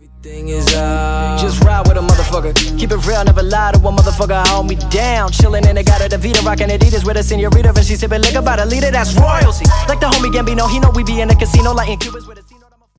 Everything is up. Just ride with a motherfucker. Keep it real, never lie to a motherfucker. Hold me down. Chillin' in the got a Vita, rockin' Adidas with a senorita. And she sippin' liquor by the leader. That's royalty. Like the homie Gambino, he know we be in the casino, like in Cuba's with